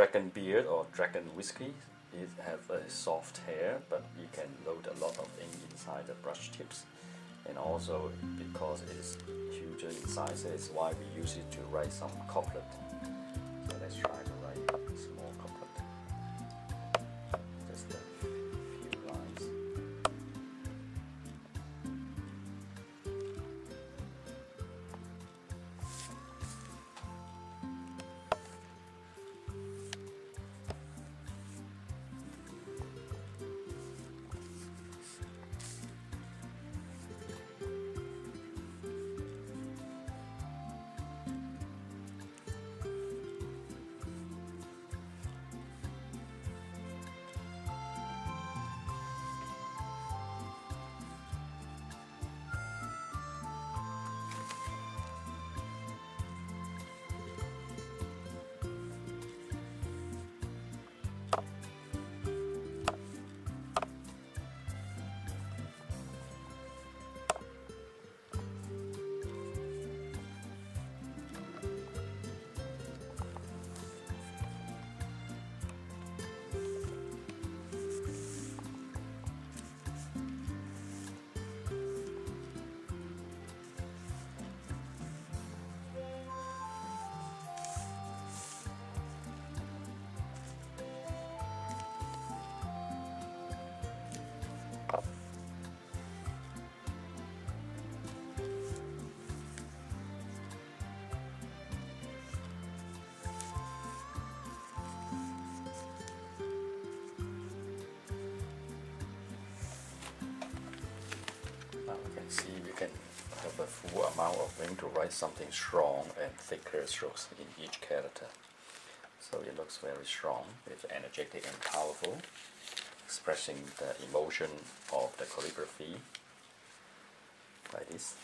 dragon beard or dragon whisker. It have a soft hair, but you can load a lot of ink inside the brush tips. And also because it is huge in size, is why we use it to write some couplet. So let's try have a full amount of ink to write something strong and thicker strokes in each character. So it looks very strong, it's energetic and powerful, expressing the emotion of the calligraphy like this.